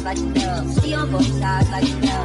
sides like love. See on both sides like love.